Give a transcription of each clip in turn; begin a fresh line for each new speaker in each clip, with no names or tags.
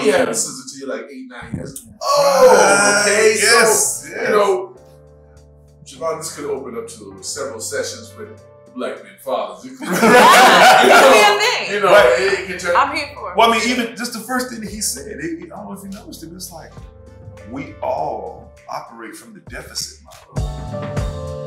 Oh, you had a sister till you're like eight, nine years. Oh, okay.
Yes,
So,
yes.
you know, Javon, this could open up to several sessions with black men fathers. you
Yeah, it could be a thing.
know,
Right.
it can turn.
I'm here for it.
Well, I mean, even just the first thing that he said, it, I don't know if you noticed it, but it's like we all operate from the deficit model.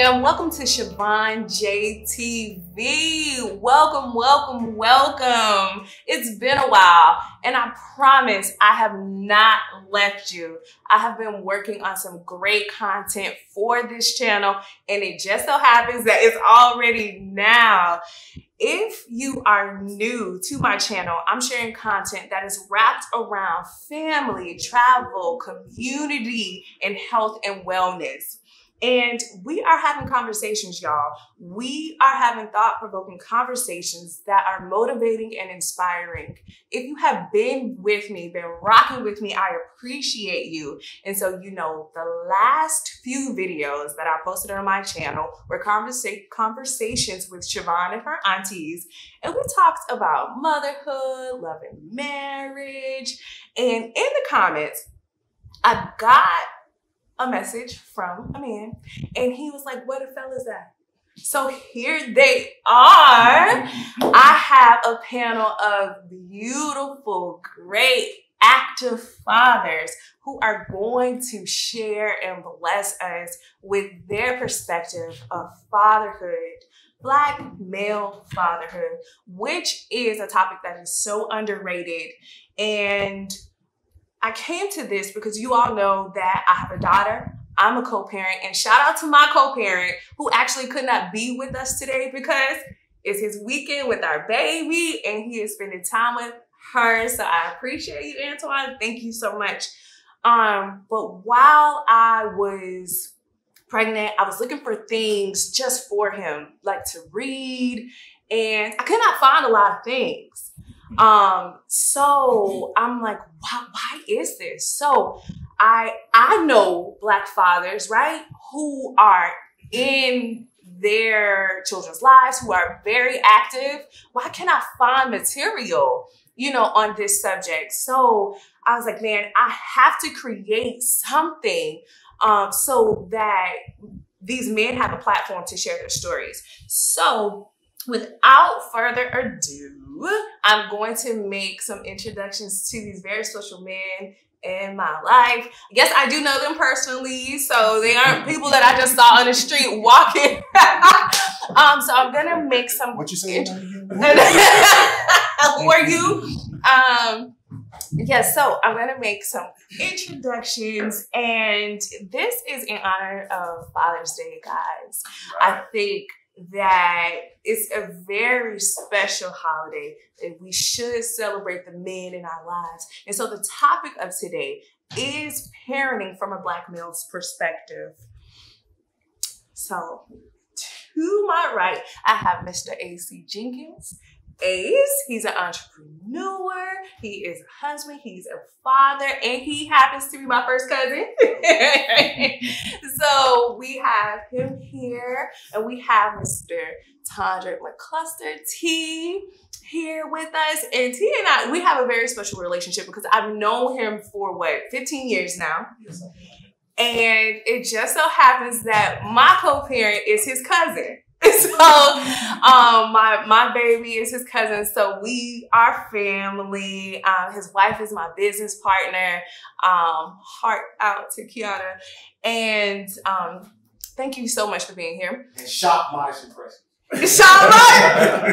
Fam, welcome to Shavon JTV. Welcome, welcome, welcome. It's been a while, and I promise I have not left you. I have been working on some great content for this channel, and it just so happens that it's already now. If you are new to my channel, I'm sharing content that is wrapped around family, travel, community, and health and wellness. And we are having conversations, y'all. We are having thought provoking conversations that are motivating and inspiring. If you have been with me, been rocking with me, I appreciate you. And so, you know, the last few videos that I posted on my channel were conversa- conversations with Shavon and her aunties. And we talked about motherhood, love and marriage. And in the comments, I got a message from a man, and he was like, Where the fellas at? So here they are. I have a panel of beautiful, great, active fathers who are going to share and bless us with their perspective of fatherhood. Black male fatherhood, which is a topic that is so underrated. And I came to this because you all know that I have a daughter. I'm a co-parent, and shout out to my co-parent who actually could not be with us today because it's his weekend with our baby, and he is spending time with her. So I appreciate you, Antoine. Thank you so much. Um, but while I was pregnant, I was looking for things just for him, like to read, and I could not find a lot of things. Um, so I'm like, why, why is this? So I I know black fathers, right, who are in their children's lives, who are very active. Why can't I find material, you know, on this subject? So I was like, man, I have to create something um, so that these men have a platform to share their stories. So without further ado, I'm going to make some introductions to these very special men in my life. Yes, I do know them personally, so they aren't people that I just saw on the street walking. um, so I'm gonna make some.
What you say?
Who are you? Um, yes, so I'm gonna make some introductions, and this is in honor of Father's Day, guys. I think that it's a very special holiday that we should celebrate the men in our lives. And so the topic of today is parenting from a black male's perspective. So to my right, I have Mr. AC Jenkins. Ace, he's an entrepreneur, he is a husband, he's a father, and he happens to be my first cousin. so we have him here, and we have Mr. Tondrick McCluster T here with us. And T and I, we have a very special relationship because I've known him for what, 15 years now. And it just so happens that my co-parent is his cousin. So um my my baby is his cousin. So we are family. Um, his wife is my business partner. Um, heart out to Kiana. And um thank you so much for being here.
and shop modest impression.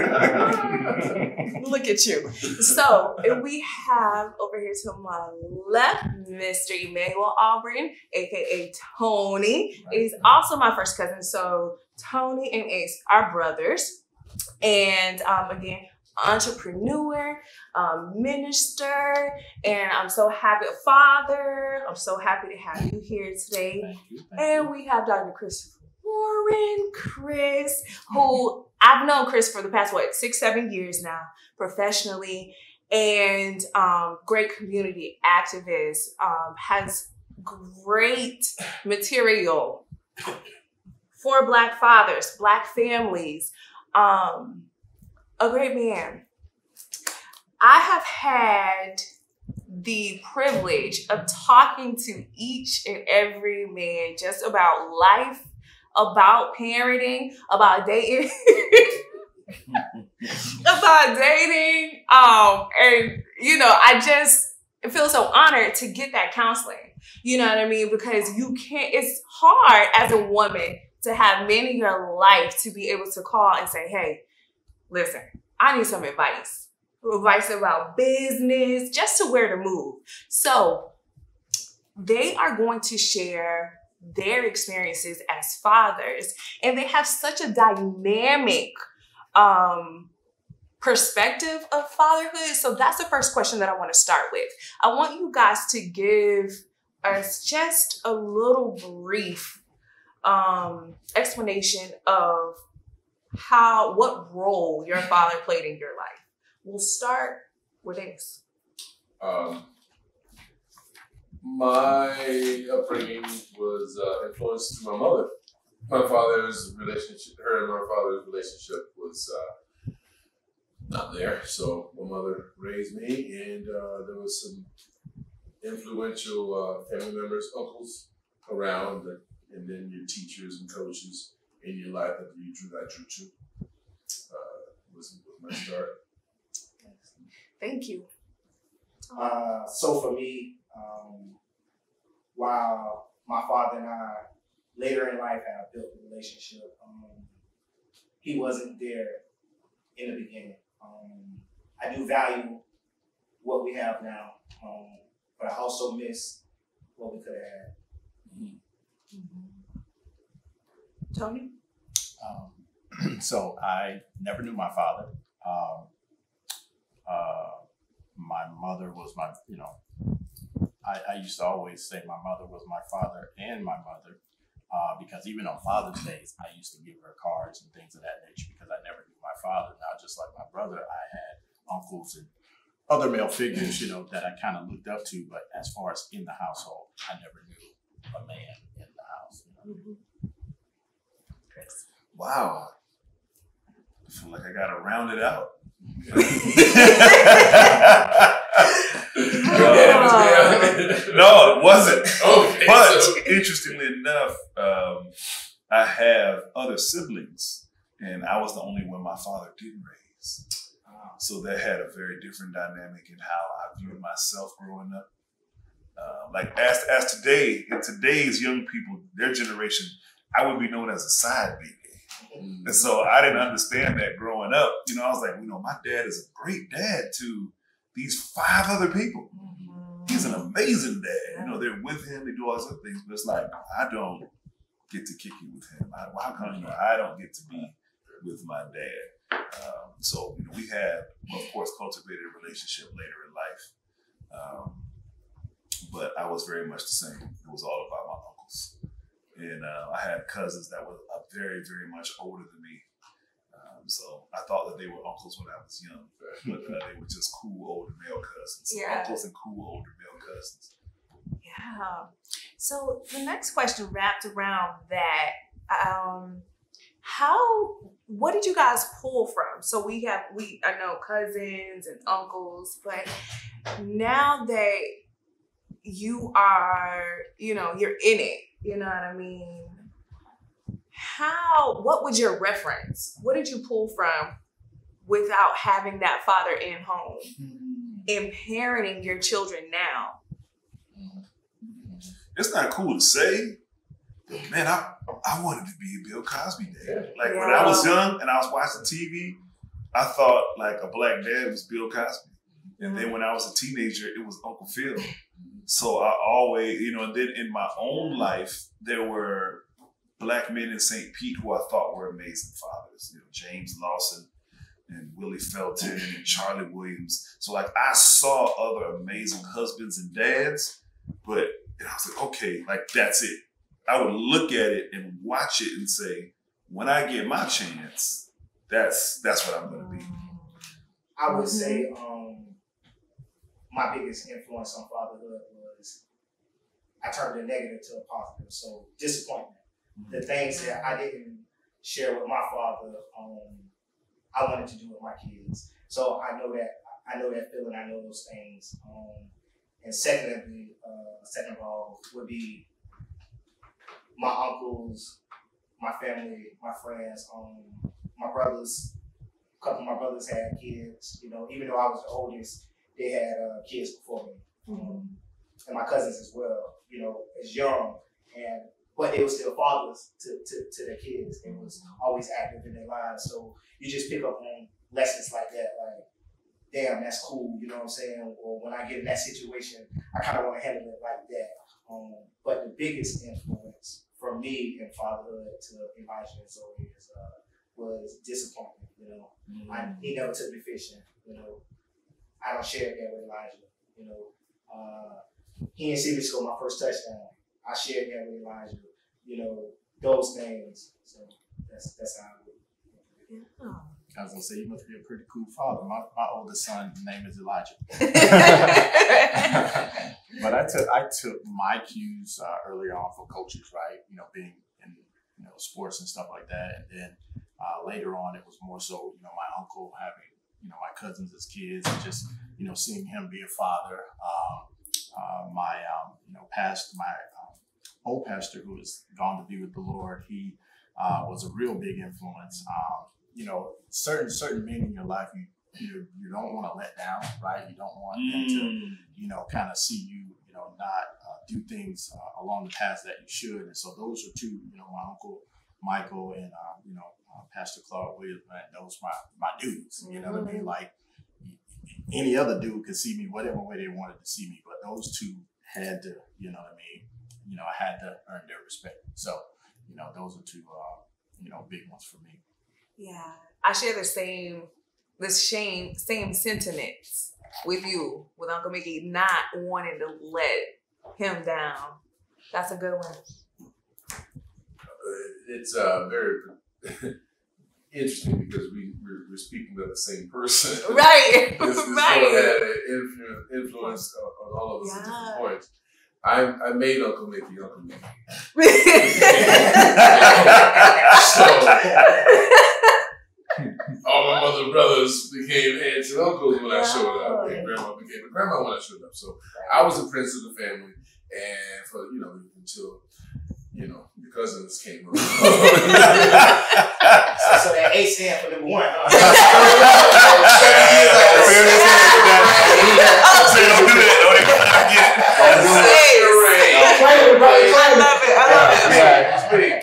Shabbat! Look at you. So we have over here to my left, Mr. Emmanuel Auburn, aka Tony. He's also my first cousin. So Tony and Ace are brothers. And um, again, entrepreneur, um, minister, and I'm so happy, father. I'm so happy to have you here today.
Thank you. Thank
And we have Dr. Christopher Warren, Chris, who I've known Chris for the past, what, six, seven years now, professionally, and um, great community activist, um, has great material for Black fathers, Black families. Um, a great man. I have had the privilege of talking to each and every man just about life, about parenting, about dating. about dating. Um, and you know, I just feel so honored to get that counseling. You know what I mean? Because you can't, it's hard as a woman to have men in your life to be able to call and say, hey, listen, I need some advice. Advice about business, just to where to move. So they are going to share their experiences as fathers, and they have such a dynamic um, perspective of fatherhood. So that's the first question that I want to start with. I want you guys to give us just a little brief um, explanation of how what role your father played in your life. We'll start with Ace.
Um, my upbringing was uh, influenced through my mother. My father's relationship, her and my father's relationship was uh, not there. So my mother raised me, and uh, there was some influential uh, family members, uncles around, and then your teachers and coaches in your life that you drew that drew to. Uh, was, was my start.
Thank you.
Uh, so for me, um, while my father and I later in life have built a relationship, um, he wasn't there in the beginning. Um, I do value what we have now, um, but I also miss what we could have had.
Tony?
Um, so I never knew my father. Um, uh, my mother was my, you know, I, I, used to always say my mother was my father and my mother uh, because even on Father's Days, I used to give her cards and things of that nature because I never knew my father. Now, just like my brother, I had uncles and other male figures, you know, that I kind of looked up to. But as far as in the household, I never knew a man in the house. You know?
Mm-hmm. Chris.
Wow. I feel like I gotta round it out. no, it wasn't.
Okay,
But
so-
interestingly enough, um, I have other siblings, and I was the only one my father didn't raise. So that had a very different dynamic in how I viewed myself growing up. Uh, like as as today, in today's young people, their generation, I would be known as a side baby. And so I didn't understand that growing up. You know, I was like, you know, my dad is a great dad to these five other people. He's an amazing dad. You know, they're with him, they do all these other things, but it's like, I don't get to kick it with him. I, how come, you know, I don't get to be with my dad? Um, so, you know, we have, of course, cultivated a relationship later in life. Um, but I was very much the same. It was all about my uncles. And uh, I had cousins that were uh, very, very much older than me. Um, so I thought that they were uncles when I was young, but uh, they were just cool older male cousins. So
Yeah.
Uncles and cool older male cousins.
Yeah. So the next question wrapped around that. Um, how what did you guys pull from? So we have we I know cousins and uncles, but now that you are, you know, you're in it, you know what I mean? How what was your reference? What did you pull from without having that father in home mm-hmm. and parenting your children now? Mm-hmm.
It's not cool to say, but man, I I wanted to be a Bill Cosby dad. Like when I was young and I was watching TV, I thought like a black dad was Bill Cosby. And then mm-hmm. when I was a teenager, it was Uncle Phil. So I always, you know, and then in my own life, there were black men in St. Pete who I thought were amazing fathers. You know, James Lawson and Willie Felton and Charlie Williams. So like I saw other amazing husbands and dads, but I was like, okay, like that's it. I would look at it and watch it and say, when I get my chance, that's that's what I'm gonna be.
I would say um, my biggest influence on fatherhood I turned the negative to a positive. So disappointment. The things that I didn't share with my father, um, I wanted to do with my kids. So I know that I know that feeling. I know those things. Um, and secondly, uh, second of all, would be my uncles, my family, my friends, um, my brothers. A couple of my brothers had kids. You know, even though I was the oldest, they had uh, kids before me, um, and my cousins as well. You know, as young, and but they were still fathers to, to, to their kids. They was always active in their lives. So you just pick up on lessons like that, like, damn, that's cool, you know what I'm saying? Or when I get in that situation, I kind of want to handle it like that. Um, but the biggest influence from me in fatherhood to Elijah and Zoe is, uh, was disappointment, you know. Mm-hmm. I, he never took me fishing, you know. I don't share that with Elijah, you know. Uh, he didn't see me score my first touchdown. I shared that with Elijah, you know, those things. So that's that's how I would.
Yeah. I was gonna say you must be a pretty cool father. My my oldest son name is Elijah. but I took I took my cues uh, early on from coaches, right? You know, being in you know sports and stuff like that, and then uh, later on it was more so you know my uncle having you know my cousins as kids and just you know seeing him be a father. Um, uh, my um, you know past my um, old pastor who has gone to be with the Lord, he uh, was a real big influence. Um, you know, certain certain men in your life you you, you don't want to let down, right? You don't want mm. them to mm. you know kind of see you you know not uh, do things uh, along the path that you should. And so those are two, you know, my uncle Michael and uh, you know uh, Pastor Claude Williams, man, those my my dudes. You know mm-hmm. what I mean? Mm-hmm. Like any other dude could see me whatever way they wanted to see me, but those two had to, you know what I mean? You know, I had to earn their respect. So, you know, those are two, uh, you know, big ones for me.
Yeah, I share the same, the same, same sentiments with you, with Uncle Mickey, not wanting to let him down. That's a good one.
It's uh, very interesting because we we're, we're, speaking about the same person.
Right.
this, this right. had an influence, influence on, on, all of us yeah. at different points. I, I made Uncle Mickey Uncle Mickey. so all my mother brothers became aunts and uncles when I showed up, and grandma became a grandma when I showed up. So I was the prince of the family, and for you know until you know, cousins came up. so,
so that A stand for number one. Huh?
I love it. I love it. Yeah, it's big.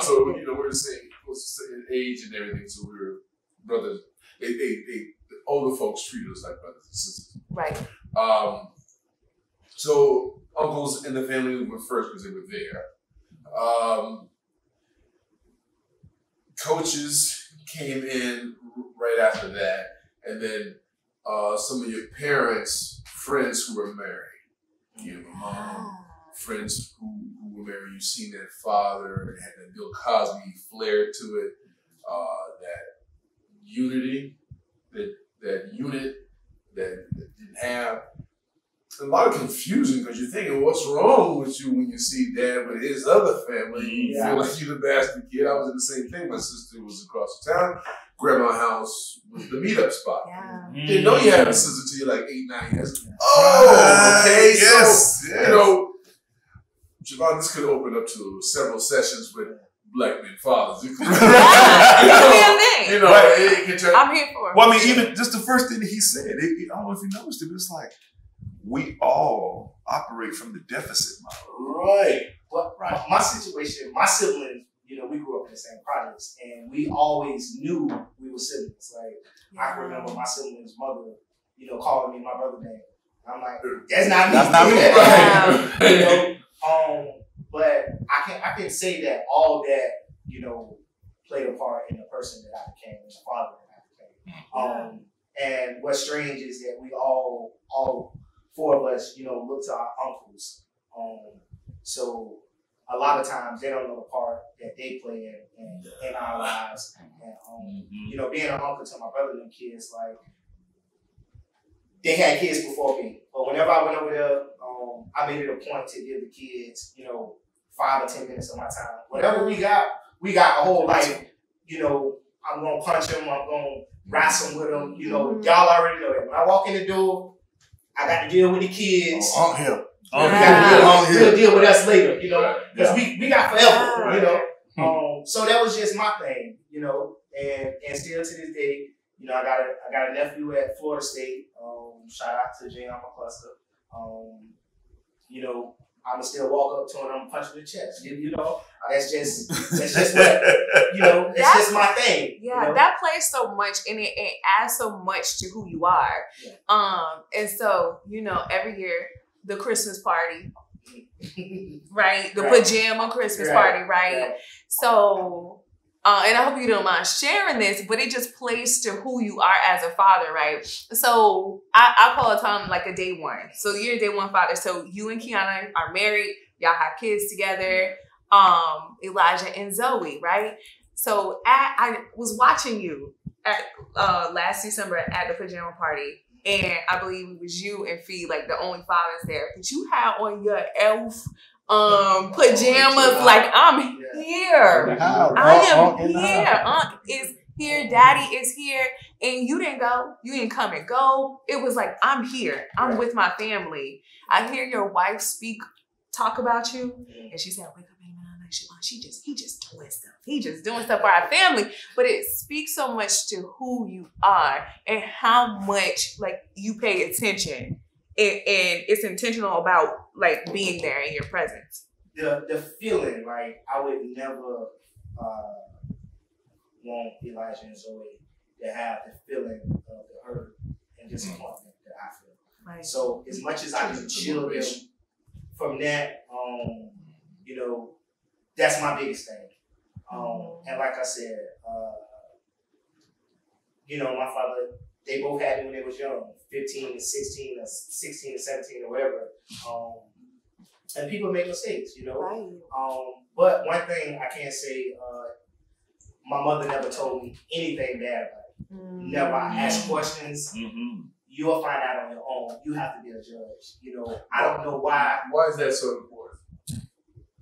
So So, you know, we're the same, same age and everything. So we were brothers. They, they, they, the older folks treat us like brothers and sisters.
Right.
Um, so uncles in the family were first because they were there. Um, coaches came in right after that, and then uh, some of your parents' friends who were married. You um, friends who, who were married. You've seen that father, and had that Bill Cosby flair to it. Uh, that unity, that that unit that didn't have a lot of confusion because you're thinking, what's wrong with you when you see dad with his other family? You yeah. feel like you're the bastard kid. I was in the same thing. My sister was across the town. Grandma house was the meetup spot.
Yeah.
Mm. Didn't know you had a sister till you're like eight, nine years. Oh, okay. Yes. So, yes. you know, Javon, this could open up to several sessions with black men fathers. you know,
you know right. it, can turn. I'm here for it.
Well, I mean, even just the first thing that he said, it, I don't know if you noticed it, but it's like, we all operate from the deficit model.
Right. But right. my situation, my siblings, you know, we grew up in the same projects, and we always knew we were siblings. Like yeah. I remember my siblings' mother, you know, calling me my brother name. I'm like, that's not me. That's not me. Right. you know, um, but I can I can say that all that you know played a part in the person that I became, and the father that I became. Um, and what's strange is that we all all four of us, you know, look to our uncles. Um, so a lot of times they don't know the part that they play in in, in our lives. And um, mm-hmm. you know, being an uncle to my brother and kids, like they had kids before me. But whenever I went over there, um, I made it a point to give the kids, you know, five or ten minutes of my time. Whatever we got, we got a whole life. You know, I'm gonna punch them. I'm gonna wrestle with them. You know,
Mhm.
y'all already know that. When I walk in the door, I got to deal with the kids.
On him.
Oh,
we
Yeah.
got to deal,
On
we'll
him.
deal with us later. You know,
Right.
because we, we got forever. You know.
Hmm.
Um, so that was just my thing, you know, and and still to this day, you know, I got a I got a nephew at Florida State. Um, shout out to Jay McCluster. Um, you know, I'ma still walk up to him, and I'm punching the chest. You, you know, that's just that's just what you know, it's
That's-
just my thing. you
Yeah,
know?
that plays so much and it, it adds so much to who you are.
Yeah.
Um, and so, you know, every year the Christmas party, right? The
Right.
pajama Christmas
Right,
party, right?
right.
So uh, and I hope you don't mind sharing this, but it just plays to who you are as a father, right? So I, I call it time like a day one. So you're a day one father. So you and Kiana are married, y'all have kids together, um, Elijah and Zoe, right? So at, I was watching you at uh, last December at the pajama party, and I believe it was you and Fee, like the only fathers there. But you had on your elf um pajamas, like I'm here. I am
On- on- in the
here. Aunt is here. Daddy is here. And you didn't go. You didn't come and go. It was like, I'm here. I'm with my family. I hear your wife speak, talk about you. And she said, wake up in the middle of the night. She, she just, he just doing stuff. He just doing stuff for our family. But it speaks so much to who you are and how much like you pay attention. And, and it's intentional about like being there in your presence.
the the feeling like I would never uh, want Elijah and Zoe to have the feeling of the hurt and disappointment that I feel.
Right.
So as much as I can
It's a
shield them from that, um, you know, that's my biggest thing. Um, and like I said, uh, you know, my father, they both had me when they was young, 15 and 16 or 16 and 17 or whatever. Um, and people make mistakes, you know.
Right.
Um, but one thing I can't say, uh, my mother never told me anything bad about it. Never asked questions.
hmm
You'll find out on your own. You have to be a judge. You know, I don't know why,
Why is that so important?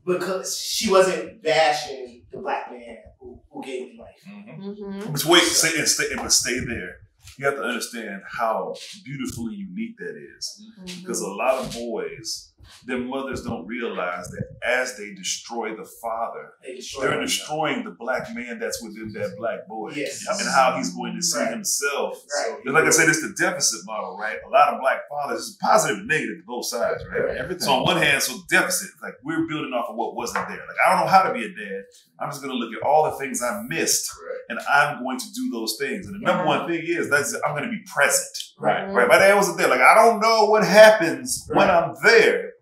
because she wasn't bashing the black man who, who gave me life.
Mm-hmm.
But wait, stay, and stay, but stay there. You have to understand how beautifully unique that is. Mm-hmm. Because a lot of boys, their mothers don't realize that as they destroy the father,
They destroyed
they're
me.
destroying the black man that's within that black boy.
Yes.
And how he's going to see
Right.
himself.
Right.
And like I said, it's the deficit model, right? A lot of black fathers, it's positive and negative to both sides, right?
Everything.
So on one hand, so deficit, like we're building off of what wasn't there. Like I don't know how to be a dad. I'm just gonna look at all the things I missed
Correct.
and I'm going to do those things. And the number
Yeah.
one thing is that's I'm gonna be present.
Right.
Right. My dad wasn't there. Like I don't know what happens when I'm there,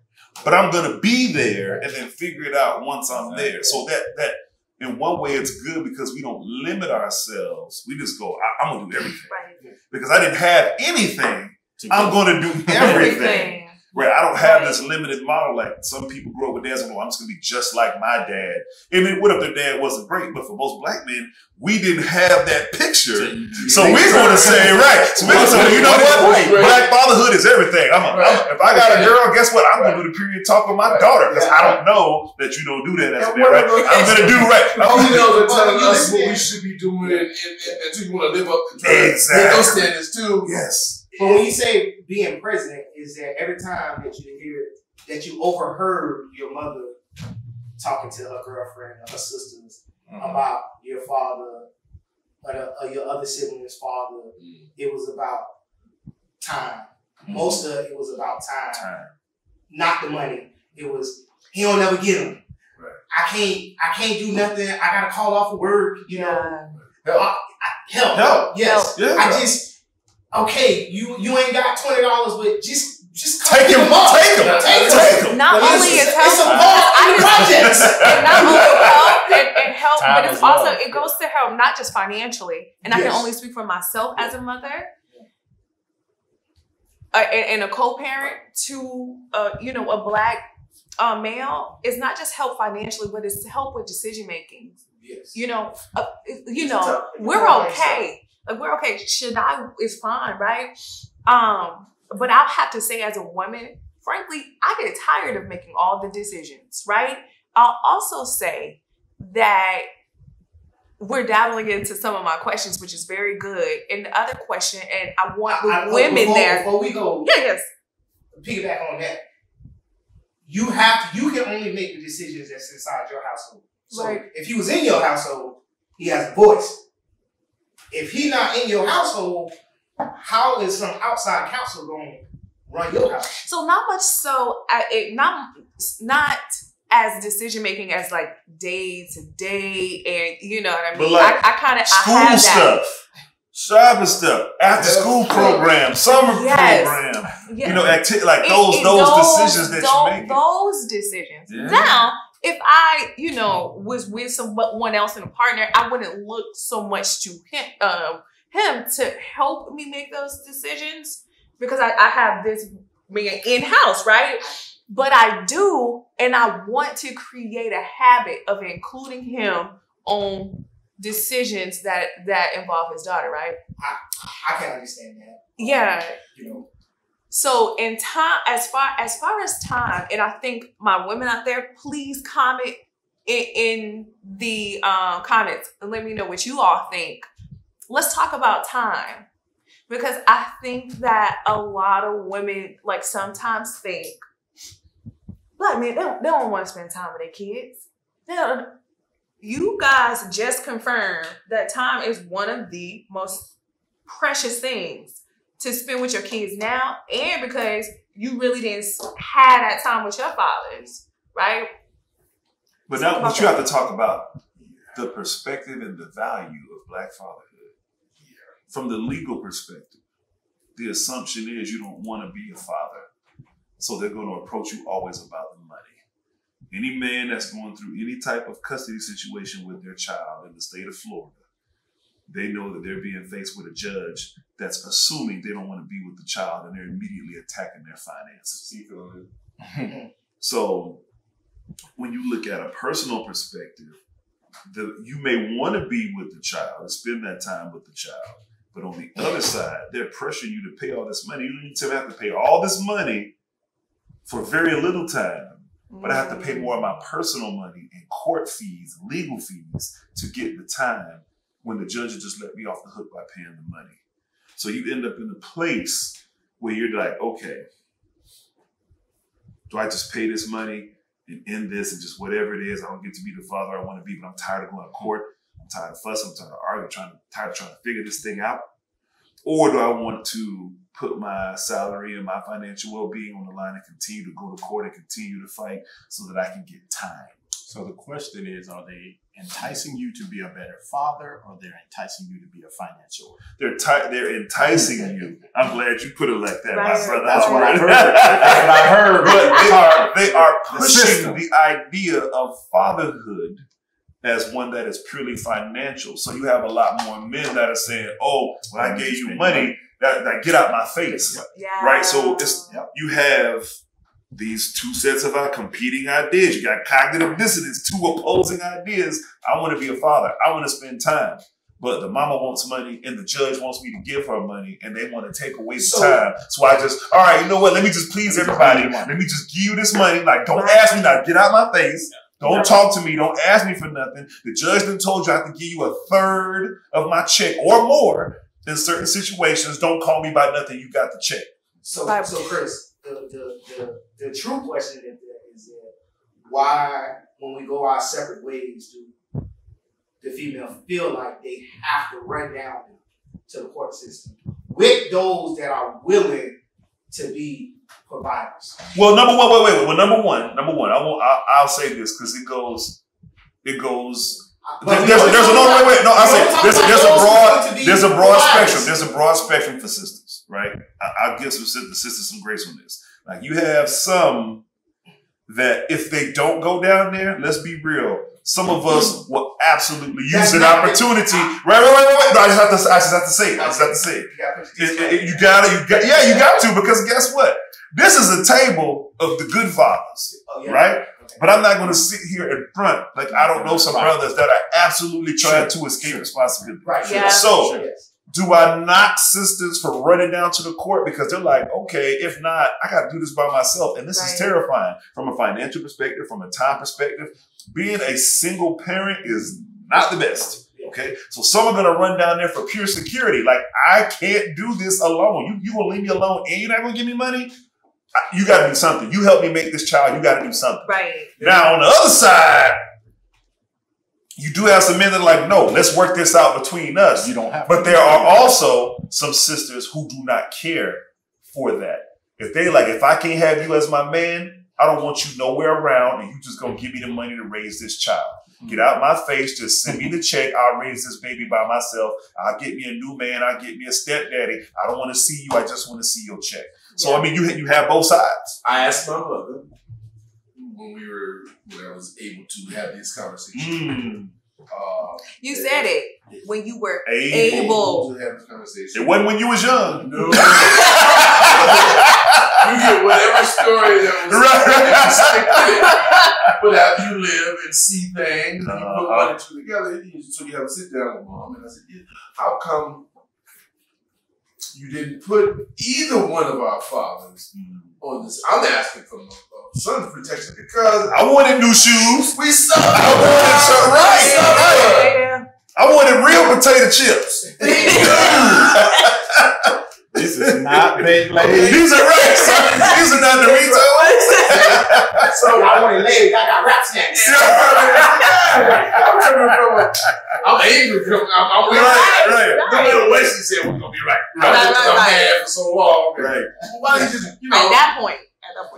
but I'm gonna be there and then figure it out once I'm there. So that that in one way it's good because we don't limit ourselves. We just go, I, I'm gonna do everything.
Right.
Because I didn't have anything,
To
I'm gonna do everything.
Everything.
Right. I don't have
Right.
this limited model like some people grow up with dads and go, I'm just gonna be just like my dad. I mean, what if their dad wasn't great? But for most black men, we didn't have that picture. So we're going to say, right. So we're going to say, you know what?
Right.
Black fatherhood is everything. I'm a,
Right.
I'm- if I got a girl, guess what? I'm going to do the period talk with my
Right.
daughter because
Yeah.
I don't know that you don't do that as a
And
man, right? I'm going to do right.
All we know are telling us
you
what we should be doing and, and, and until you want to live up to try meet
Exactly.
those standards too.
Yes.
But when you say being present, is that every time that you hear that you overheard your mother talking to her girlfriend or her sisters about your father or, the, or your other sibling's father,
Mm.
it was about time. Most of it was about time,
Time.
not the money. It was he don't never get them.
Right.
I can't. I can't do nothing. I gotta call off of work. You know,
Help.
I- help.
Help.
Yes.
Yeah.
I just okay. You you ain't got twenty dollars, but just just come
Take
pick
him.
'em up.
Take him.
Take 'em.
Take him.
Not
Well,
only
it's,
is
it's a ball in the projects.
and not only help and, and help,
Time
but it's
as well.
also it goes to help not just financially. And I can only speak for myself as a mother. Uh, and, and a co-parent to uh, you know a black uh, male is not just help financially, but it's to help with decision making.
Yes.
You know, uh, you
It's
know,
tough- it's a
we're
tough
okay. Like we're okay. Should I? It's fine, right? Um, but I'll have to say, as a woman, frankly, I get tired of making all the decisions, right? I'll also say that we're dabbling into some of my questions, which is very good. And the other question, and I want the
I- I-
women
before,
there.
Before we go,
Yeah, yes.
piggyback on that. You have to, you can only make the decisions that's inside your household. So
Right.
if he was in your household, he has a voice. If he not in your household, how is some outside counsel going to run your house?
So not much so I, it not not as decision making as like day to day and you know what I mean.
But like
I, I kind of I
School
have that.
stuff, Sabbath stuff, after school program, summer
Yes.
program.
Yeah.
You know, acti- like
It-
those
it-
those, decisions that
those,
you make.
Those decisions.
Yeah.
Now, if I, you know, was with someone else and a partner, I wouldn't look so much to him, um, him to help me make those decisions because I, I have this man in house, right? But I do, and I want to create a habit of including him on decisions that that involve his daughter, right?
I can understand that.
Yeah,
You know,
so in time, as far as far as time, and I think my women out there, please comment in, in the um, comments and let me know what you all think. Let's talk about time because I think that a lot of women like sometimes think, black men, they don't, they don't want to spend time with their kids. They don't, you guys just confirmed that time is one of the most precious things to spend with your kids now and because you really didn't have that time with your fathers, right?
But now,
about
but you
that.
have to talk about the perspective and the value of black fatherhood. From the legal perspective, the assumption is you don't want to be a father. So they're going to approach you always about the money. Any man that's going through any type of custody situation with their child in the state of Florida, they know that they're being faced with a judge that's assuming they don't want to be with the child and they're immediately attacking their finances.
See, feeling it.
So when you look at a personal perspective, the, you may want to be with the child and spend that time with the child. But on the other side, they're pressuring you to pay all this money. You need to have to pay all this money for very little time. But I have to pay more of my personal money in court fees, legal fees to get the time when the judge just let me off the hook by paying the money. So you end up in a place where you're like, okay, do I just pay this money and end this and just whatever it is, I don't get to be the father I want to be, but I'm tired of going to court. I'm tired of fussing. I'm tired of arguing. Trying to tired of trying to figure this thing out. Or do I want to put my salary and my financial well-being on the line and continue to go to court and continue to fight so that I can get time?
So the question is, are they enticing you to be a better father or they're enticing you to be a financial?
They're ti- they're enticing you. I'm glad you put it like that,
Right.
my brother.
That's what I heard. That's what I heard.
but they are they are pushing
system.
the idea of fatherhood as one that is purely financial. So you have a lot more men that are saying, "Oh, when I gave you money, that, that get out my face."
Yeah.
Right? So it's you have these two sets of uh, competing ideas. You got cognitive dissonance, two opposing ideas. I want to be a father. I want to spend time. But the mama wants money and the judge wants me to give her money and they want to take away the
So-
time. So I just, all right, you know what? Let me just please everybody. Let me just give you this money. Like, don't ask me now. Get out of my face. Don't talk to me. Don't ask me for nothing. The judge then told you I have to give you a third of my check or more in certain situations. Don't call me by nothing. You got the check.
So, so Chris, the, true question is that, is that why, when we go our separate ways, do the female feel like they have to run down to the court system with those that are willing to be providers?
Well, number one, wait, wait, wait. Well, number one, number one. I won't. I'll, I'll say this because it goes, it goes.
But
There's, there's, there's a no,
talk
wait, wait. No, I say there's, there's a broad,
who want to be
there's a broad
providers.
spectrum. There's a broad spectrum for sisters, right? I, I'll give some the sisters some grace on this. Like you have some that if they don't go down there, let's be real. Some of us will absolutely use
That's
an opportunity. Right, right, right, right, right. No, I just have to. I just have to say it. I just have to say it.
You gotta
It- it- you gotta, you got, yeah, you got to because guess what? This is a table of the good fathers,
Oh,
right? But I'm not going to sit here in front like I don't know some brothers that are absolutely trying to escape responsibility.
Right.
So-
yes.
Do I knock sisters for running down to the court because they're like, okay, if not, I got to do this by myself, and this is terrifying from a financial perspective, from a time perspective. Being a single parent is not the best. Okay, so some are gonna run down there for pure security. Like I can't do this alone. You you gonna leave me alone and you're not gonna give me money? You gotta do something. You help me make this child. You gotta do something.
Right.
Now on the other side, you do have some men that are like, no, let's work this out between us.
You don't have.
But
to.
there are also some sisters who do not care for that. If they like, if I can't have you as my man, I don't want you nowhere around, and you just gonna give me the money to raise this child. Mm-hmm. Get out my face, just send me the check. I'll raise this baby by myself. I'll get me a new man. I'll get me a stepdaddy. I don't want to see you. I just want to see your check. So I mean, you you have both sides.
I asked my mother when we were when I was able to have these conversations.
Mm,
Uh,
You said it when you were
able.
Able.
to have this conversation.
It wasn't when you was young.
No. you get whatever story that was
Right.
but after you live and see things, and you put
Uh-huh.
one and two together, you- so you have a sit down with mom. And I said, yeah, how come you didn't put either one of our fathers on this? I'm asking for my son's protection because
I wanted new shoes.
we suck.
I wanted some- right, right.
Yeah.
I wanted real potato chips.
This is not big lady.
These are right. These are not Doritos.
So
I wanted legs. I got rap snacks.
I'm coming from a, I'm angry. I'm, I'm waiting.
Right, right,
No matter what she said, we're gonna be right. Right,
Right,
because
right,
I'm
right.
mad for so long.
right.
Why don't you just, you know?
At that point,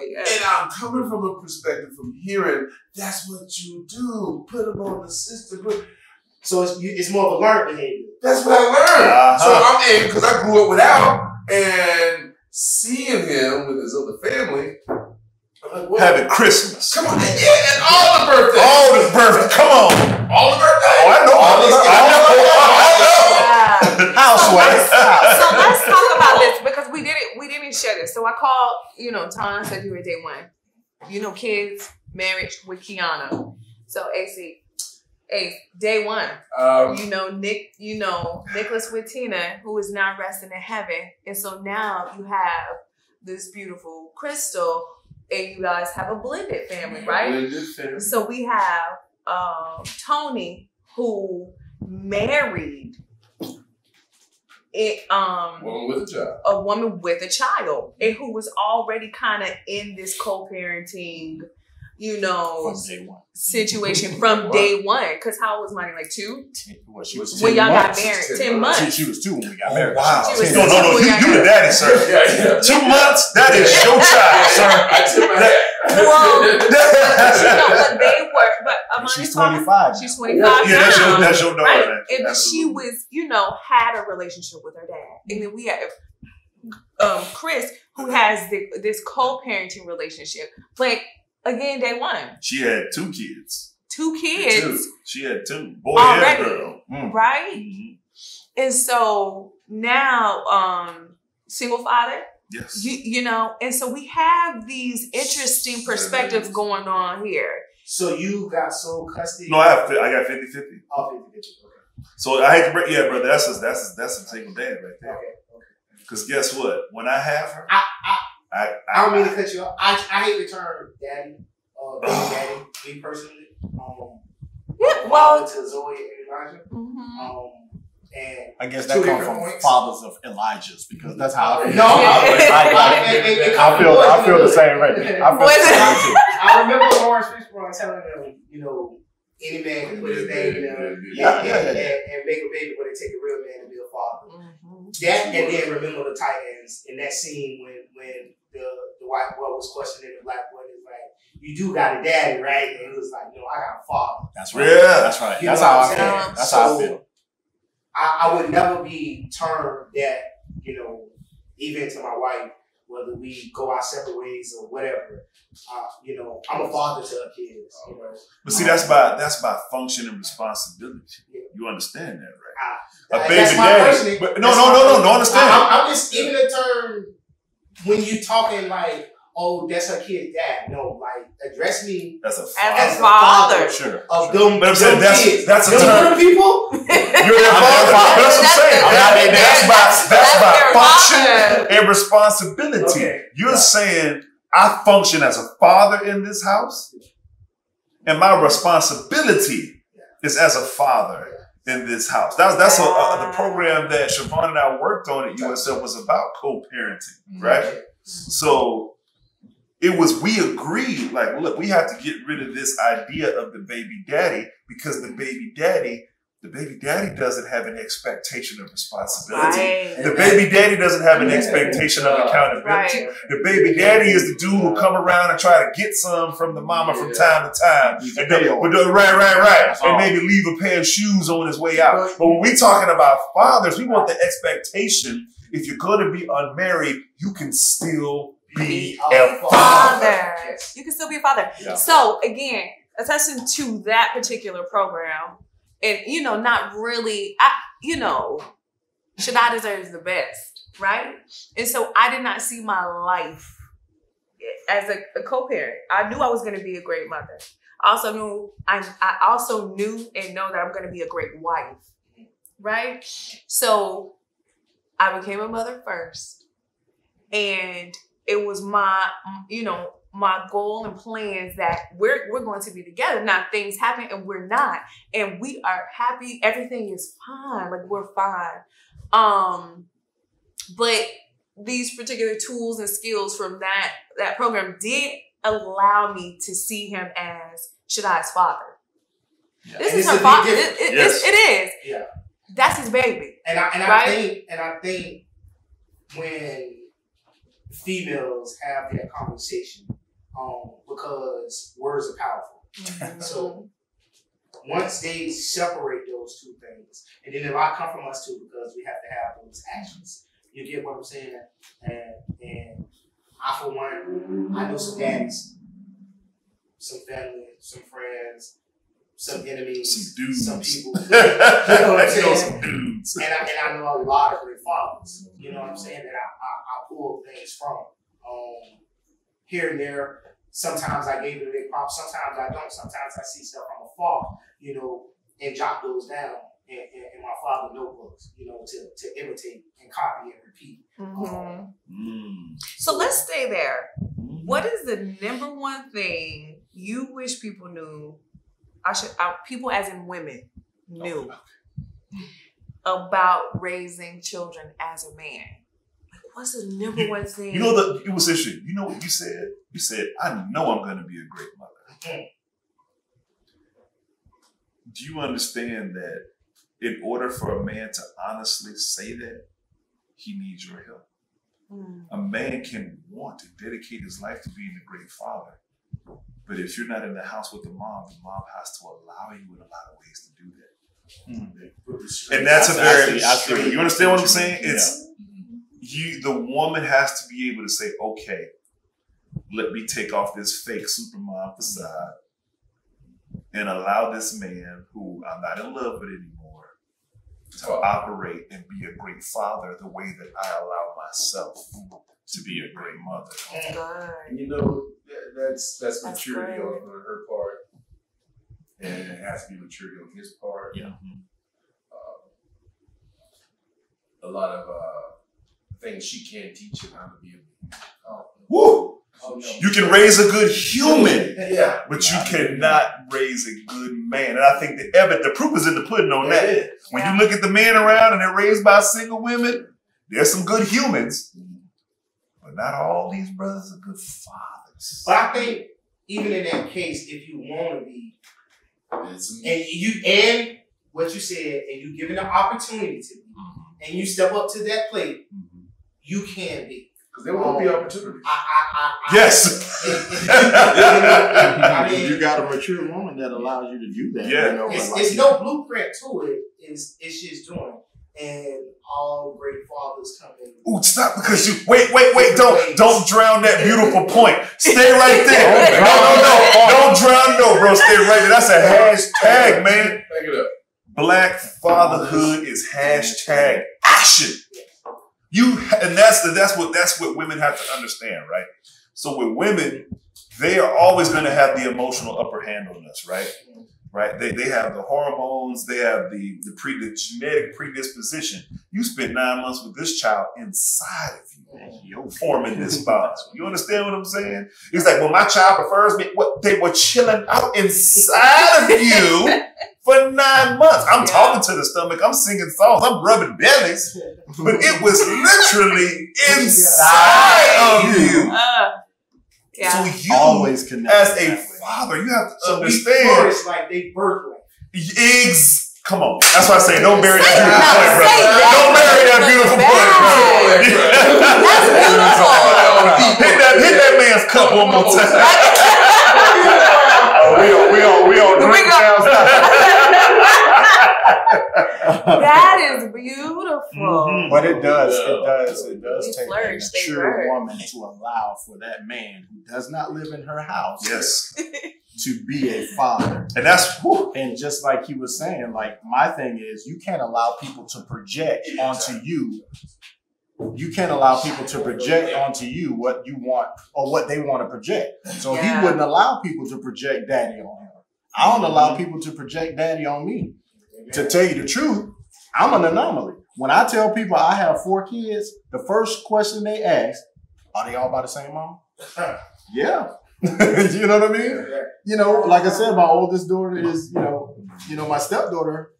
yeah.
And I'm coming from a perspective from hearing that's what you do. Put them on the system.
So it's it's more of a learned behavior.
That's what I learned.
Uh-huh.
So I'm in because I grew up without and seeing him with his other family. I'm like, what?
Having Christmas.
Come on, and, yeah, and all the birthdays.
All the birthday. Come on.
all the birthdays.
Oh, I know.
All the,
I know.
Yeah.
Housewife.
so let's talk about this we didn't share this. So I called, you know, Tom said you were day one. You know, kids, marriage with Kiana. So AC, Ace, day one.
Um,
You know, Nick, you know, Nicholas with Tina, who is now resting in heaven. And so now you have this beautiful crystal, and you guys have a blended family, right?
blended family.
So we have um, Tony who married it, um,
Woman with a job.
a woman with a child and who was already kind of in this co-parenting, you know,
From
situation from day one. Because how old was Money? Like two?
Well, she was
When y'all got
months.
married,
Ten
ten
months.
She,
months.
she was two when we got
Oh,
married.
wow.
She was
No, no, no. You, you the daddy, sir.
Yeah, yeah.
Two months? That is your child, sir.
I tip my hat.
Well, no, but they were. But Amani's
She's
father-
25.
She's twenty five
Yeah, that's your, that's your daughter.
right.
man.
And she was, you know, had a relationship with her dad. And then we have um Chris, who has the, this co-parenting relationship. But again, day one,
She had two kids.
two kids,
Two.
She had two. Boy
Already.
and girl. Mm.
right?
Mhm.
And so now, um, single father,
Yes.
you you know, and so we have these interesting perspectives going on here.
So you got sole custody.
No, I have. I got 50 50.
Oh, 50 50. Okay.
So I hate to break. Yeah, brother. That's a, that's a, that's a single dad right there.
Okay. Okay.
Because guess what? When I have her,
I, I,
I
I don't mean to cut you off. I, I hate the term daddy, uh, daddy, me personally. Um,
Yeah, well,
father to Zoe and Elijah.
mhm.
Um, and
I guess that comes from
points.
fathers of Elijah's because that's how I feel.
no,
I,
Yeah.
I,
It- it- it
I feel I feel the same way. I feel the same too.
I remember Laurence Fishburne telling them, you know, any man can put his name in there
Yeah,
and,
yeah,
and,
yeah.
and, and make a baby, but it take a real man to be a father.
Mhm.
That and then remember the Titans in that scene when when the the white boy was questioning the black boy. He like, "You do got a daddy, right?" And he was like, "No, I got a father."
That's right.
Yeah.
That's right.
You
That's how I feel.
saying?
That's how I feel.
I, I would never be termed that, you know, even to my wife, whether we go our separate ways or whatever. Uh, you know, I'm a father to her kids. You know,
But see, that's by that's by function and responsibility. You understand that, right? A baby
that's my
daddy. But no,
that's
no, no, no, no. Understand?
I, I'm, I'm just even the term when you talking like, oh, that's her kid's dad. No, like address me
That's a
As
father.
a father.
Sure.
of
sure.
them.
But I'm saying that's-
kids.
that's a
them
term.
little people.
You're their
I'm
father.
father.
That's what I'm saying.
I'm their
That's
dad.
by
That's-
that's
that's
by function
father.
and responsibility.
Okay.
You're
Yeah.
saying I function as a father in this house, and my responsibility is as a father in this house. That's that's a, uh, the program that Shavon and I worked on at USF was about co-parenting, right? So it was we agreed like look we have to get rid of this idea of the baby daddy because the baby daddy the baby daddy doesn't have an expectation of responsibility
Right.
the baby daddy doesn't have an
Yeah.
expectation of accountability
Right.
the baby daddy is the dude who come around and try to get some from the mama from time to time
He's
and
a
then,
payor.
but the- right right right
That's
and maybe leave a pair of shoes on his way out but when we talking about fathers we want the expectation if you're going to be unmarried you can still be a oh,
father
Father.
You can still be a father.
Yeah.
So again, attesting to that particular program, and you know, not really, I, you know, Shaddai deserves the best, right? And so I did not see my life as a, a co-parent. I knew I was going to be a great mother. I also knew I, I also knew and know that I'm going to be a great wife, right? So I became a mother first, and it was my, you know, my goal and plans that we're we're going to be together. Now things happen and we're not, and we are happy. Everything is fine. Like we're fine. Um, but these particular tools and skills from that that program did allow me to see him as Shaddai's father.
Yeah.
This
And
is her
a
father. It, it,
Yes.
it is.
Yeah.
That's his baby.
And I and I
Right?
think and I think when females have that conversation, um, because words are powerful. So once they separate those two things, and then a lot come from us too, because we have to have those actions. You get what I'm saying? And and I for one, I know some daddies, some family, some friends, some enemies,
some dudes
some people.
you know
what I'm saying?
some dudes
and I, and I know a lot of great fathers. You know what I'm saying? That I, I, I pull things from. Um, here and there, sometimes I gave it a big pop, sometimes I don't. Sometimes I see stuff from afar, you know, and jot those down in, in, in my father notebooks, you know, to, to imitate and copy and repeat.
Mhm.
Mm.
So let's stay there.
Mm.
What is the number one thing you wish people knew? I should, uh, people as in women, knew about raising children as a man. Like, what's the number one thing?
You know the it was interesting. You know what you said? You said, "I know I'm going to be a great mother."
Mhm.
Do you understand that in order for a man to honestly say that, he needs your help?
Mm,
A man can want to dedicate his life to being a great father, but if you're not in the house with the mom, the mom has to allow you in a lot of ways to do that. Hmm. And that's a
I see- I
very
see- I see what
you
you-
understand what I'm saying?
mean.
It's you the woman has to be able to say, okay, let me take off this fake supermom facade and allow this man who I'm not in love with anymore to operate and be a great father the way that I allow myself to be a great mother.
And you know, that, that's that's
That's
maturity
great.
on, on her part, and it has to be maturity on his part.
Yeah.
Um, a lot of uh, things she can't teach him how to be. A, oh,
Woo!
oh, no.
You can raise a good human,
yeah,
but you cannot raise a good man. And I think the evidence, the proof is in the pudding on that.
it is.
When you look at the men around and they're raised by single women, there's some good humans, but not all these brothers are good fathers.
But I think even in that case, if you want to be, and you and what you said, and you given the opportunity to be, mm-hmm. and you step up to that plate, mm-hmm. you can be.
because there won't be um, opportunity.
I, I, I, I
Yes.
I mean,
you got a mature woman that allows you to do that.
Yeah.
You know,
it's, it's no blueprint to it. It's it's just doing, and all great fathers come in.
Ooh, stop because you wait, wait, wait, don't don't drown that beautiful point. Stay right there. No, no, no. Don't drown no, bro. Stay right there. That's a hashtag, man.
Back it up.
Black fatherhood is hashtag action. You and that's the, that's what that's what women have to understand, right? So with women, they are always going to have the emotional upper hand on us, right? Right? They, they have the hormones, they have the the, pre, the genetic predisposition. You spent nine months with this child inside of you, you're forming this bond. You understand what I'm saying? It's like, well, my child prefers me. What they were chilling out inside of you for nine months. I'm
Yeah.
talking to the stomach, I'm singing songs, I'm rubbing bellies, but it was literally inside of you.
Uh, yeah.
So you,
Always connect
as a
that way.
Father, you have to
So we
understand.
flourish like they birth like.
Eggs. Come on. That's why I say don't marry
Say
that beautiful
that,
point,
say
brother.
that.
Don't marry that beautiful point, brother.
That's beautiful.
hit that hit that man's cup one more time.
We on we on we on
We
drink
go-
now.
that is beautiful.
Mhm.
But it does, it does, it
They
does take a
flourish, they
mature woman to allow for that man who does not live in her house
Yes.
to be a father.
And that's whew,
And just like he was saying, like my thing is you can't allow people to project onto you. You can't allow people to project onto you what you want or what they want to project. So
Yeah.
he wouldn't allow people to project daddy on him. I don't allow people to project daddy on me. To tell you the truth, I'm an anomaly. When I tell people I have four kids, the first question they ask, are they all by the same mom? Yeah. you know what I mean? You know, like I said, my oldest daughter is, you know, you know, my stepdaughter.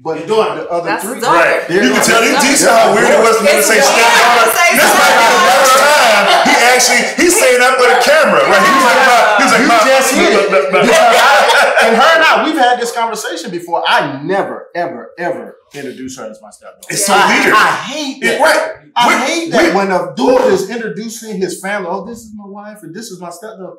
But
Your daughter.
the other
That's
three,
daughter.
right.
There
You
you
can tell you, you see how weird it was for me to say stepdaughter. This might be the first time he actually he's saying that with a camera, right? He was like, "Ma," he was like,
You
"Ma,"
just hit it.
but- but-
Because I- and her and I, we've had this conversation before. I never, ever, ever introduce her as my stepdaughter.
It's so
Yeah.
weird.
I hate that.
It- right.
I
We-
hate that
we-
when a dude is introducing his family. Oh, this is my wife, or this is my stepdaughter.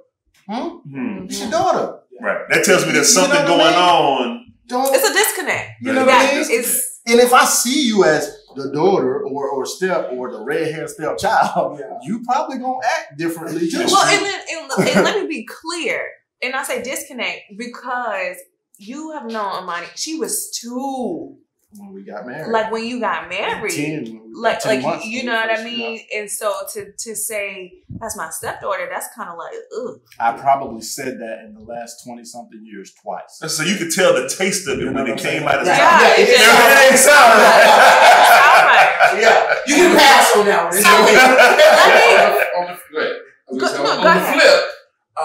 Hmm?
Hmm.
It's your daughter.
Right. That tells me there's
You know
something
I
going on.
Don't.
It's a disconnect.
you know
Yeah,
what I mean?
It's
And if I see you as the daughter or or step or the red hair stepchild,
Yeah.
you probably gonna act differently too.
well, and then and, and let me be clear, and I say disconnect because you have known Amani. She was two,
when we got married,
like when you got married.
10,
like
10
like
months
you
when
know what I
first got-
mean? And so to to say that's my stepdaughter, that's kind of like ugh.
I probably said that in the last twenty something years twice.
So you could tell the taste of it
You
when it came out of his
Yeah,
mouth.
it
It
just-
ain't sound right.
Yeah, you can pass on that one.
So-
on,
Let
the, on the flip, I
Go- no,
on
go
the
ahead.
flip, uh,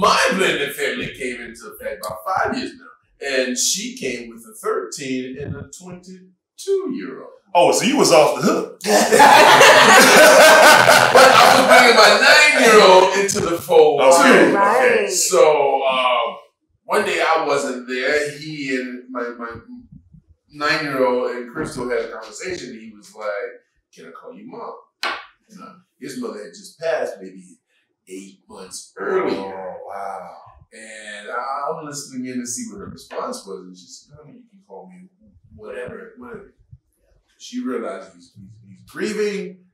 my blended family came into effect about five years now, and she came with a 13 and a 22 year old.
Oh, so you was off the hook.
But I was bringing my nine year old into the fold
Okay.
too.
Right.
So um, one day I wasn't there. He and my, my nine year old and Crystal had a conversation. He was like, Can I call you mom? You know, his mother had just passed maybe eight months earlier.
Oh, wow.
And I'm listening in to see what her response was. And she said, you can call me whatever, whatever. She realized he's, he's, grieving.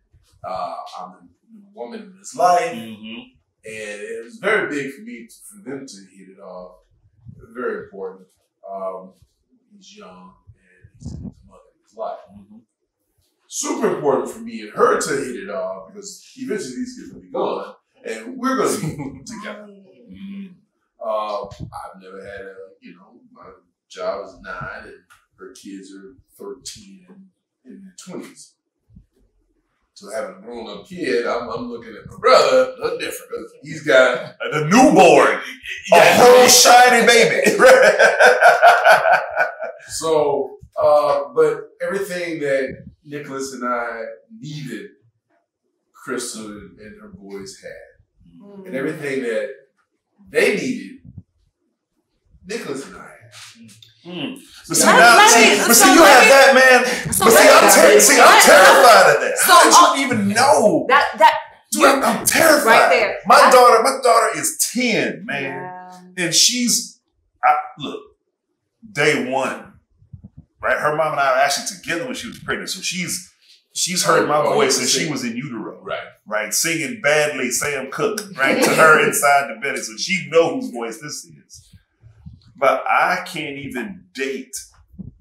Uh, I'm the woman in his life.
Mm-hmm.
And it was very big for me, to, for them to hit it off. Very important. Um, he's young and he's his mother in his life. Super important for me and her to hit it off because eventually these kids will be gone and we're going to be together. Uh, I've never had a, you know, my job is nine and her kids are 13 and in their 20s. So having a grown up kid, I'm, I'm looking at my brother, a different. He's got
The newborn. A whole shiny baby.
So, uh, but everything that Nicholas and I needed, Crystal and her boys had. And everything that they needed, Nicholas and I had.
Mm. But see,
Let-
now,
let
see,
me-
but
so
see, you have
me-
that, man.
So
but see, I'm, ter- see, I'm
let-
terrified of that.
So,
How did
uh,
you even know?
That that
Dude, I'm, I'm terrified.
right there.
My
I-
daughter, my daughter is 10, man.
Yeah.
And she's, I, look, day one, right? Her mom and I are actually together when she was pregnant. So she's, she's heard my
Oh,
voice since she was in utero.
Right.
right? Singing badly Sam Cooke, right? to her inside the belly. So she know whose voice this is. But I can't even date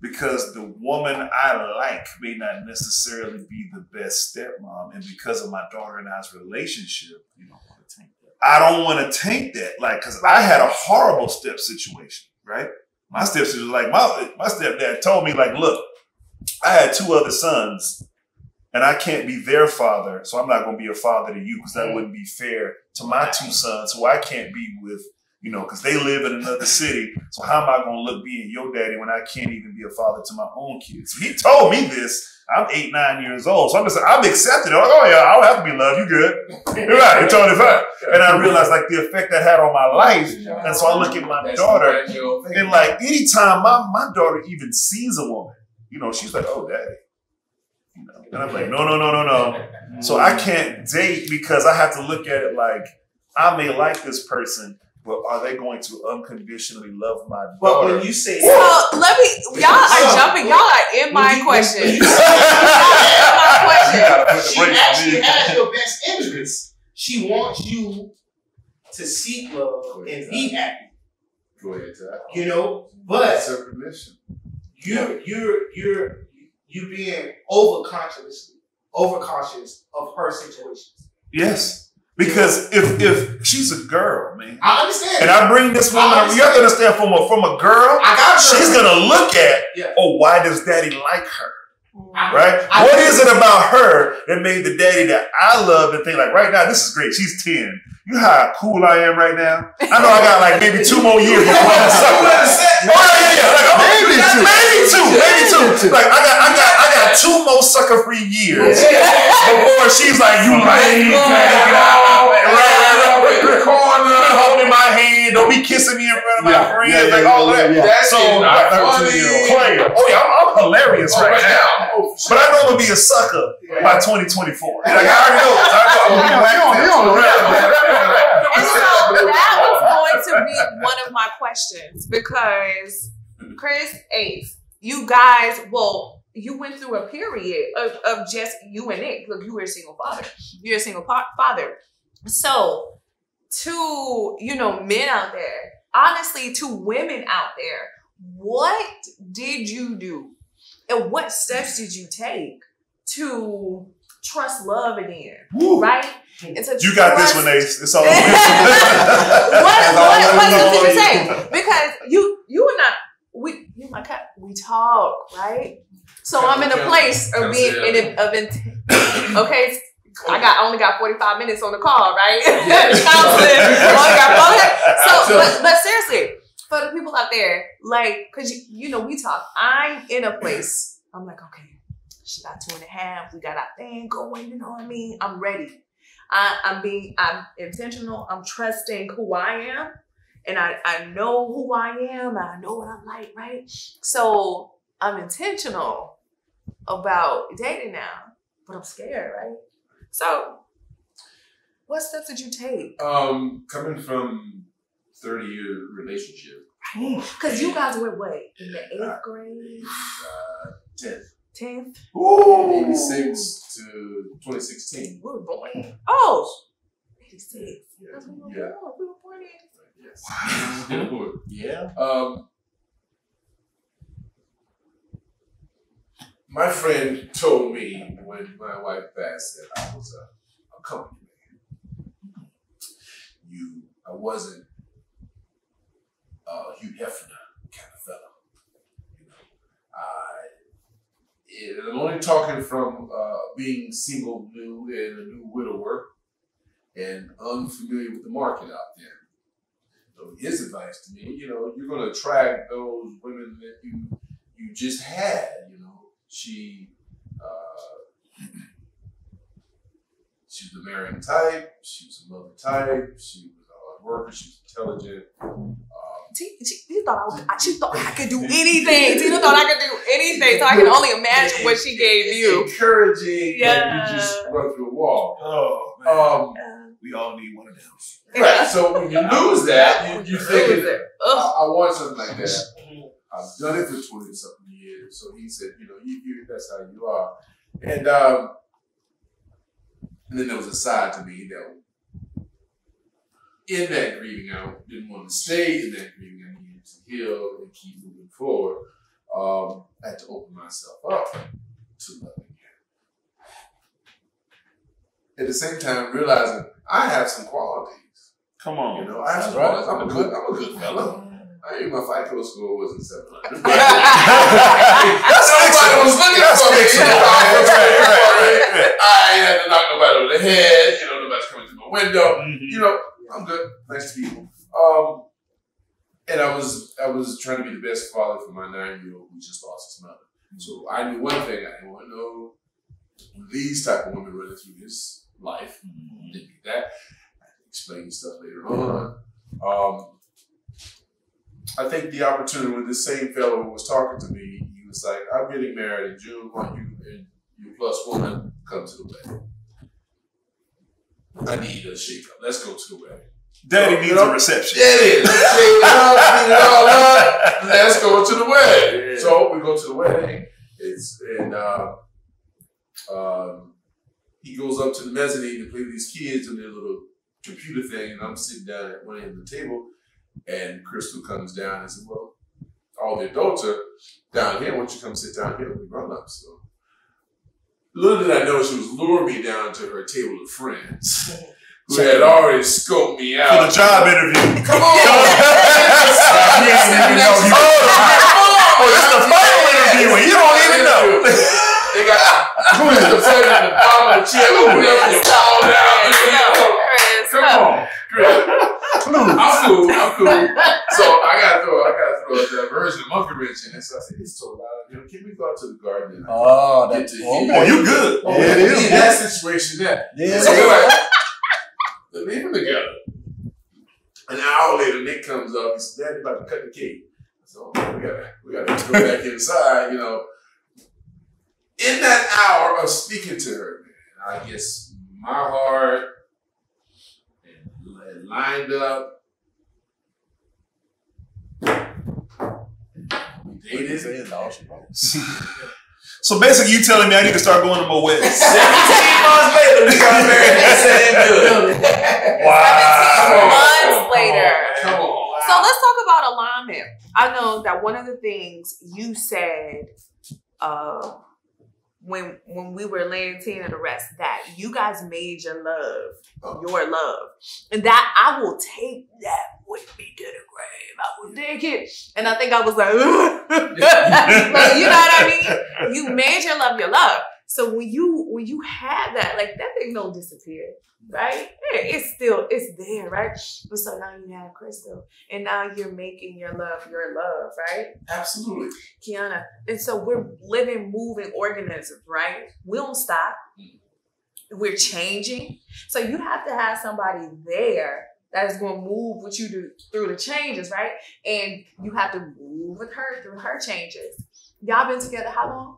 because the woman I like may not necessarily be the best stepmom. And because of my daughter and I's relationship,
You don't want to take that.
I don't want to taint that, like, because I had a horrible step situation, right? My stepsister was like, my my stepdad told me, like, look, I had two other sons, and I can't be their father, so I'm not going to be a father to you because that mm. wouldn't be fair to my two sons, who I can't be with, you know, because they live in another city. So how am I going to look being your daddy when I can't even be a father to my own kids? He told me this. I'm eight, nine years old, so I'm just, I'm accepted. I'm like, oh yeah, I don't have to be loved. You good? You're right. You're totally fine. And I realized like the effect that had on my life. And so I look at my daughter,
the manual thing.
and like anytime my, my daughter even sees a woman, you know, she's like, oh, daddy. You know, and I'm like, no, no, no, no, no. So I can't date because I have to look at it like I may like this person, but are they going to unconditionally love my
But when you say
So let me, y'all are
So-
jumping. Y'all are in my
When you-
question.
You gotta put the
she
brakes on
actually has your best interests. She wants you to seek love and be happy.
Go ahead,
You know, but
That's her permission.
you're you're you're you being over consciously overcautious of her situations.
yes. Because if if she's a girl, man,
I understand.
and I bring this woman, you have to understand from a from a girl,
I got her.
she's gonna look at,
Yeah.
oh, why does daddy like her?
I-
Right?
I-
what is it about her that made the daddy that I love and think like right now this is great. She's 10. You know how cool I am right now? I know I got like maybe two more years before I'm. Oh, yeah, yeah. Like, oh,
Maybe two.
Maybe two. Maybe two. Like I got I got I got two more sucker free years before she's like, you lame. Right, right, right. Corner, holding my hand, don't be kissing me in front of my
Yeah,
friends,
yeah, yeah,
like all
yeah,
that.
yeah.
So,
is not funny.
Player. Oh yeah, I'm, I'm hilarious
Oh,
right now.
Oh,
But I know I'm gonna be a sucker by 2024. Like I already know. I know I'm gonna be
You on- you on the
black.
rap.
And so that was going to be one of my questions because Chris Ace, you guys, well, you went through a period of, of just you and it. Look, you were a single father. You're a single father. So, to you know, men out there, honestly, to women out there, what did you do, and what steps did you take to trust love again?
Woo.
Right? And to
You got this one, Ace. It's all
what, what, what did you say? Because you you and I we you my cat we talk right. So I'm in a place of being in a, of intent. Okay, I got only got 45 minutes on the call, right? Counseling. Only got 45 so, but, but seriously, for the people out there, like, cause you, you know we talk. I'm in a place. I'm like, okay, she got two and a half. We got our thing going. You know what I mean? I'm ready. I, I'm being, I'm intentional. I'm trusting who I am, and I, I know who I am. I know what I'm like, right? So I'm intentional about dating now, but I'm scared, right? So, what steps did you take?
Um, coming from thirty year relationship,
Because you guys were what in the eighth grade,
uh, tenth,
tenth.
Ooh.
eighty six to twenty sixteen.
We were born. Oh, 86.
Yeah,
That's when we were
yeah.
born. We were born in.
Yes.
Yeah.
Um, my friend told me when my wife passed that I was a, a company man. You, I wasn't a Hugh Hefner kind of fellow. You know, I, and I'm only talking from uh, being single, new, and a new widower, and unfamiliar with the market out there. So his advice to me, you know, you're going to attract those women that you you just had. You she uh, she was a marrying type. She was a mother type. She was a hard worker. She was intelligent. Um,
She, she, she thought I was, she thought I could do anything. Tina thought I could do anything. So I can only imagine what she gave you.
Encouraging,
Yeah.
but you just run through a wall.
Oh, man.
Um,
we all need one of those.
right. So when you lose that, you, you think I, I want something like that. I've done it for twenty something years. So he said, you know, you, you that's how you are. And um, and then there was a side to me that in that grieving, I didn't want to stay in that grieving. I needed to heal and keep moving forward. Um, I had to open myself up to love again. At the same time, realizing I have some qualities
Come on.
You know, I
That's
just
right.
was. I'm a good. I'm a good fella. I think my FICO score wasn't seven hundred.
That's
Somebody was looking for me. You know, I was
Right,
looking
right,
for me.
right, right.
I ain't had to knock nobody over the head. You know, nobody's coming through my window.
Mhm.
You know, I'm good. Nice people. Um, and I was I was trying to be the best father for my nine year old who just lost his mother. So I knew one thing. I didn't want to know these type of women running through his life. Didn't need that. I can explain stuff later on. Um, I think the opportunity when this same fellow was talking to me, he was like, "I'm getting married in June. Why you and you plus woman come to the wedding? I need a shake up. Let's go to the wedding."
Daddy
You
needs
know?
a reception.
It is. Shake up, it all up. Let's go to the wedding.
Yeah.
So we go to the wedding. It's and uh, um, he goes up to the mezzanine to play with these kids on their little computer thing, and I'm sitting down at one end of the table, and Crystal comes down and says, "Well, all the adults are down here. Why don't you come sit down here with the grown-ups?" So little did I know she was luring me down to her table of friends. Who had already scoped me out.
For the job interview.
Come on!
You didn't even know you- Oh, this is the final interview, and you don't even know.
They got who is the president? The bottom of the chair open up and fall down. Come on, Chris. I'm cool. I'm cool. So I gotta throw. I gotta throw a diversion, a monkey wrench in this. So I said, "It's so loud. You know, can we go out to the garden?" And
Oh,
Get
that's
to.
Oh, you good.
Oh,
Yeah, it is.
in that situation, there.
Yeah,
So
it
we're like, they're leaving together. An hour later, Nick comes up. He says, "Daddy, about to cut the cake." So we gotta, we gotta go back inside. You know, in that hour of speaking to her, man, I guess my heart had lined up. We dated.
Saying all she wants.
So basically, you telling me I need to start going to my wedding?
17 months later, we got married. They said good.
Wow.
months later.
Come on.
So let's talk about alignment. I know that one of the things you said uh, when when we were laying Tina the rest that you guys made your love oh. your love, and that I will take that with me to the grave. I will take it, and I think I was like, like, you know what I mean? You made your love your love. So when you when you have that, like that thing don't disappear, right? It's still it's there, right? But so now you have Crystal, and now you're making your love your love, right?
Absolutely.
Kiana. And so we're living, moving organisms, right? We don't stop. We're changing. So you have to have somebody there that is going to move with you to, through the changes, right? And you have to move with her through her changes. Y'all been together how long?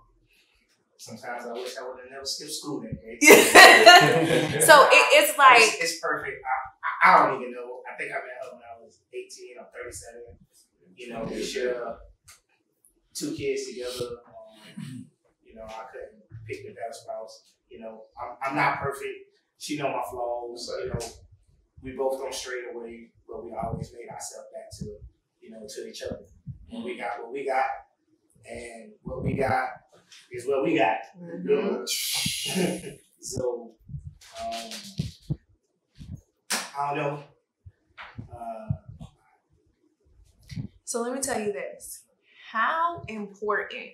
Sometimes I wish I would have never skipped school that day.
so it, it's like,
it's, it's perfect. I, I, I don't even know. I think I met her when I was 18 or 37. You know, we share two kids together. Um, you know, I couldn't pick the better spouse. You know, I'm, I'm not perfect. She know my flaws. You know, we both don't stray away, but we always made ourselves back to, you know, to each other. And we got what we got, and what we got is what we got.
Mhm.
so, um, I don't know. Uh,
so let me tell you this. How important,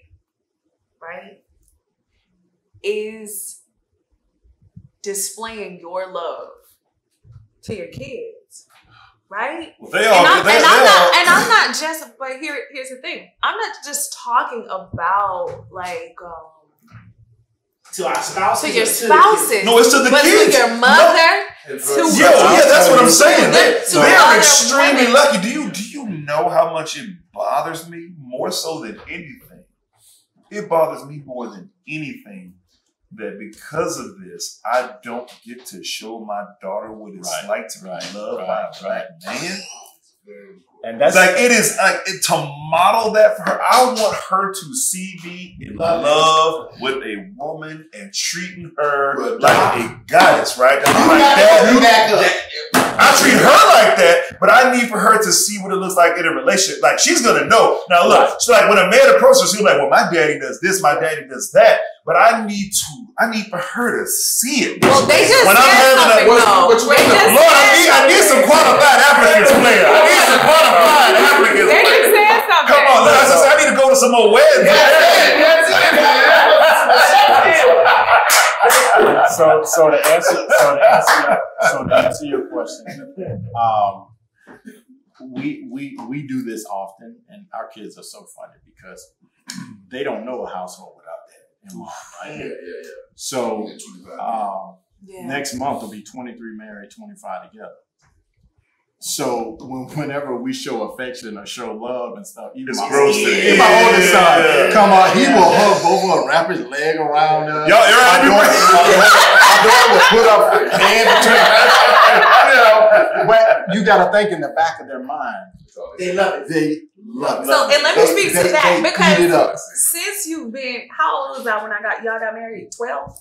right, is displaying your love to your kids, right?
Well, they
and, I'm,
they,
and
they
I'm
all,
not, and I'm not just. But here, here's the thing. I'm not just talking about like um,
to our spouses.
to your
or the
spouses,
No, it's to the
but
kids.
to your mother.
And
To-
Yeah, well, yeah, that's what I'm saying. They,
other
they are
women.
extremely lucky. Do you do you know how much it bothers me more so than anything? It bothers me more than anything that because of this, I don't get to show my daughter what it's
Right,
like to be
right,
loved
right,
by a black man.
And that's
like it is like it, to model that for her. I want her to see me in
Love
with a woman and treating her like a goddess, right? Like,
gotta
"Dad,
be.
I treat her like that, but I need for her to see what it looks like in a relationship. Like she's gonna know. Now look, she's like when a man approaches her, she's like, "Well, my daddy does this, my daddy does that," but I need to, I need for her to see it.
Well, they just
When I'm having a-
what-
though.
which way
They
though?
just
Lord, I need, I need some qualified applicants, player. I need some qualified applicants. Player.
Said something.
Come on, look, I, just, I need to go to some more weddings.
That's so so to answer so to answer so to answer your question, um, we we we do this often, and our kids are so funny because they don't know a household without dad and mom,
Yeah,
right?
yeah, yeah.
So
Yeah, 25.
um,
Yeah.
next month will be 23 married, 25 together. So when, whenever we show affection or show love and stuff, even
It's
my,
gross to
even my oldest son,
Yeah.
come on, he will hug both of them, wrap his leg around her.
Y'all, you're
My
right.
daughter, my daughter- my daughter will put up her hand between you know, but you got to think in the back of their mind,
They love it.
they love it.
So, and let me speak
they-
to that
they
because
eat it up.
since you've been, how old was I when I got y'all got married? Twelve.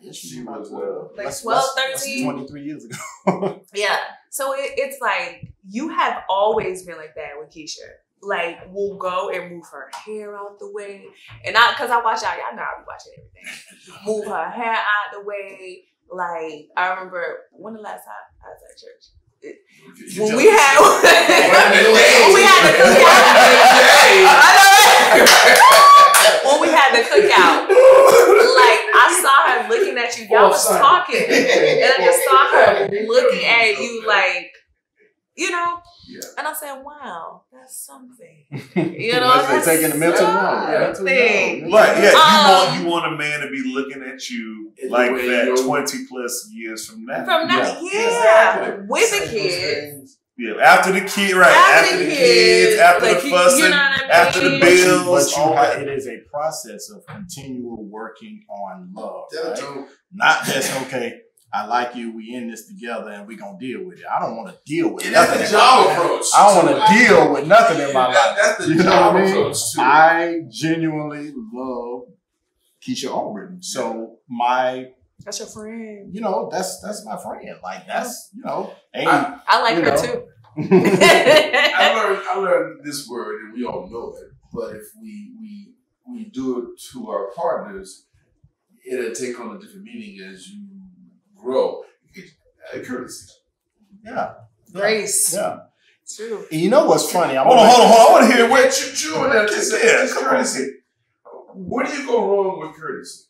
I guess
She
she was
was, uh,
12.
like
That's-
12,
that's- that's
13.
23 years ago.
Yeah. So it, it's like you have always been like that with Keisha. Like we'll go and move her hair out the way, and I because I watch y'all, y'all know I be watching everything. Move her hair out the way. Like I remember when the last time I was at church.
You
when we had when we had the
Hey.
cookout. I know. When we had the cookout, like I saw her looking at you. Y'all was
son.
talking, and I just saw her looking at you like, you know.
Yeah.
And I said, "Wow, that's something." You know, that's
they're taking the mental note.
Yeah.
Mental
Thing.
note.
Right, yeah.
Um,
you want you want a man to be looking at you like that twenty plus years from now.
From now,
Yeah.
yeah,
Exactly.
with the
Those
kids,
things.
Yeah, after the kid, right?
After
After,
the
the
kids,
kids, after
like,
the
you- you
fussing,
know what I
after the
mean?
But you,
bills,
but you
all
have, it is a process of continual working on love. Right? Not just okay. I like you. We in this together, and we gonna deal with it. I don't want to deal with
Yeah,
nothing.
that's the job approach.
I don't want to deal with nothing in my
That-
life.
That's the
You know what I mean?
approach too.
I genuinely love Keisha Allbritton. So my,
that's your friend.
you know, that's that's my friend. Like that's you know, ain't
I-
I like her
know.
too.
I learned I learned this word, and we all know it. But if we we we do it to our partners, it'll take on a different meaning as you grow. Uh, courtesy.
yeah,
Grace.
yeah.
True.
And you know what's funny? I'm
Hold on,
gonna-
hold on, hold on. I want to hear
Wait,
what
true, true. and that's just,
Yeah,
just
come on.
courtesy. Where do you go wrong with courtesy?